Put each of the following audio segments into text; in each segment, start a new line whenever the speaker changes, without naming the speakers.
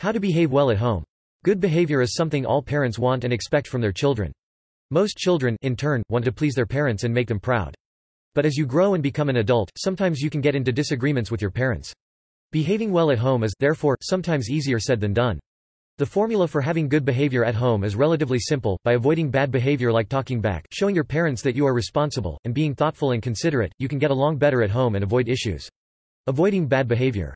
How to behave well at home. Good behavior is something all parents want and expect from their children. Most children, in turn, want to please their parents and make them proud. But as you grow and become an adult, sometimes you can get into disagreements with your parents. Behaving well at home is, therefore, sometimes easier said than done. The formula for having good behavior at home is relatively simple, by avoiding bad behavior like talking back, showing your parents that you are responsible, and being thoughtful and considerate, you can get along better at home and avoid issues. Avoiding bad behavior.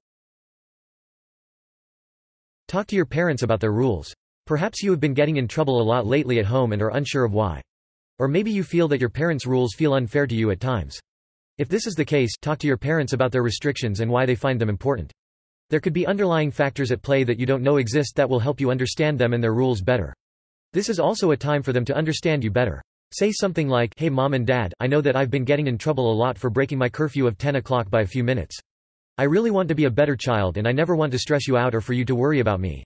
Talk to your parents about their rules. Perhaps you have been getting in trouble a lot lately at home and are unsure of why. Or maybe you feel that your parents' rules feel unfair to you at times. If this is the case, talk to your parents about their restrictions and why they find them important. There could be underlying factors at play that you don't know exist that will help you understand them and their rules better. This is also a time for them to understand you better. Say something like, Hey mom and dad, I know that I've been getting in trouble a lot for breaking my curfew of 10 o'clock by a few minutes. I really want to be a better child and I never want to stress you out or for you to worry about me.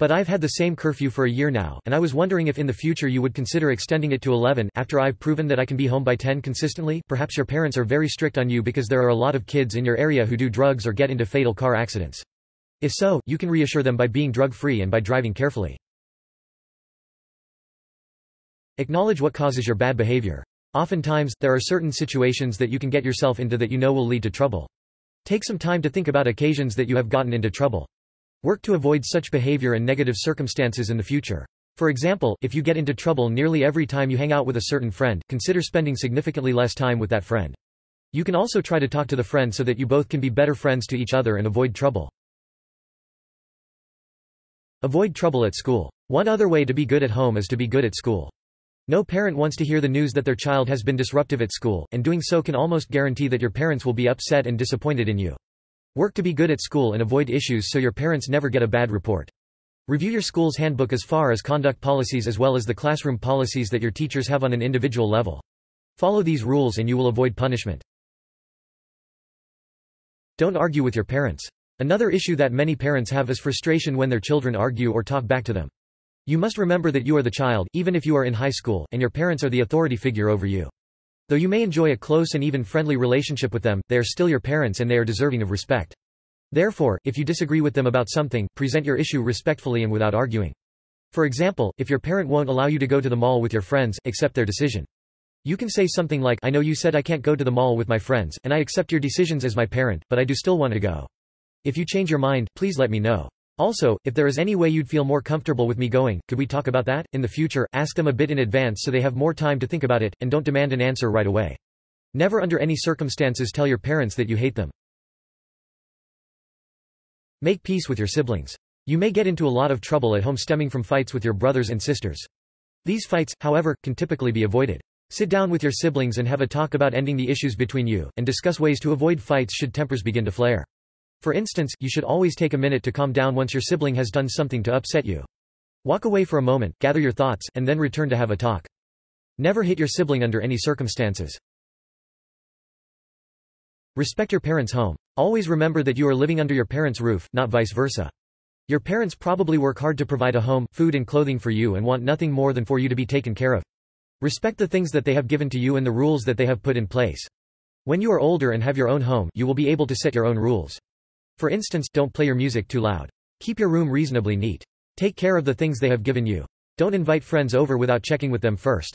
But I've had the same curfew for a year now, and I was wondering if in the future you would consider extending it to 11 after I've proven that I can be home by 10 consistently. Perhaps your parents are very strict on you because there are a lot of kids in your area who do drugs or get into fatal car accidents. If so, you can reassure them by being drug-free and by driving carefully. Acknowledge what causes your bad behavior. Oftentimes, there are certain situations that you can get yourself into that you know will lead to trouble. Take some time to think about occasions that you have gotten into trouble. Work to avoid such behavior and negative circumstances in the future. For example, if you get into trouble nearly every time you hang out with a certain friend, consider spending significantly less time with that friend. You can also try to talk to the friend so that you both can be better friends to each other and avoid trouble. Avoid trouble at school. One other way to be good at home is to be good at school. No parent wants to hear the news that their child has been disruptive at school, and doing so can almost guarantee that your parents will be upset and disappointed in you. Work to be good at school and avoid issues so your parents never get a bad report. Review your school's handbook as far as conduct policies as well as the classroom policies that your teachers have on an individual level. Follow these rules and you will avoid punishment. Don't argue with your parents. Another issue that many parents have is frustration when their children argue or talk back to them. You must remember that you are the child, even if you are in high school, and your parents are the authority figure over you. Though you may enjoy a close and even friendly relationship with them, they are still your parents and they are deserving of respect. Therefore, if you disagree with them about something, present your issue respectfully and without arguing. For example, if your parent won't allow you to go to the mall with your friends, accept their decision. You can say something like, I know you said I can't go to the mall with my friends, and I accept your decisions as my parent, but I do still want to go. If you change your mind, please let me know. Also, if there is any way you'd feel more comfortable with me going, could we talk about that? In the future, ask them a bit in advance so they have more time to think about it, and don't demand an answer right away. Never under any circumstances tell your parents that you hate them. Make peace with your siblings. You may get into a lot of trouble at home stemming from fights with your brothers and sisters. These fights, however, can typically be avoided. Sit down with your siblings and have a talk about ending the issues between you, and discuss ways to avoid fights should tempers begin to flare. For instance, you should always take a minute to calm down once your sibling has done something to upset you. Walk away for a moment, gather your thoughts, and then return to have a talk. Never hit your sibling under any circumstances. Respect your parents' home. Always remember that you are living under your parents' roof, not vice versa. Your parents probably work hard to provide a home, food and clothing for you and want nothing more than for you to be taken care of. Respect the things that they have given to you and the rules that they have put in place. When you are older and have your own home, you will be able to set your own rules. For instance, don't play your music too loud. Keep your room reasonably neat. Take care of the things they have given you. Don't invite friends over without checking with them first.